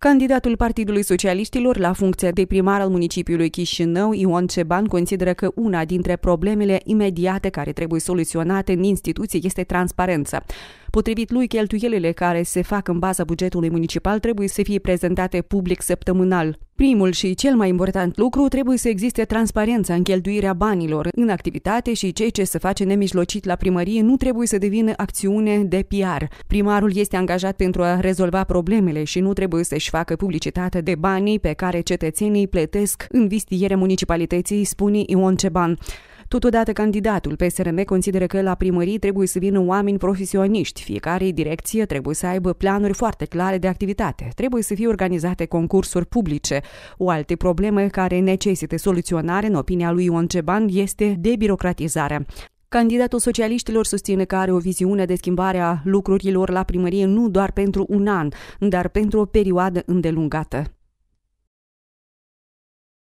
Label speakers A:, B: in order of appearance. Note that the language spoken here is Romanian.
A: Candidatul Partidului Socialiștilor la funcția de primar al municipiului Chișinău, Ion Ceban, consideră că una dintre problemele imediate care trebuie soluționate în instituție este transparența. Potrivit lui, cheltuielile care se fac în baza bugetului municipal trebuie să fie prezentate public săptămânal. Primul și cel mai important lucru trebuie să existe transparența în cheltuirea banilor în activitate și ceea ce se face nemijlocit la primărie nu trebuie să devină acțiune de PR. Primarul este angajat pentru a rezolva problemele și nu trebuie să-și facă publicitate de banii pe care cetățenii plătesc în vistiere municipalității, spune Ion Ceban. Totodată, candidatul PSRM consideră că la primării trebuie să vină oameni profesioniști. Fiecare direcție trebuie să aibă planuri foarte clare de activitate. Trebuie să fie organizate concursuri publice. O altă problemă care necesită soluționare, în opinia lui Ion Ceban, este debirocratizarea. Candidatul socialiștilor susține că are o viziune de schimbare a lucrurilor la primărie nu doar pentru un an, dar pentru o perioadă îndelungată.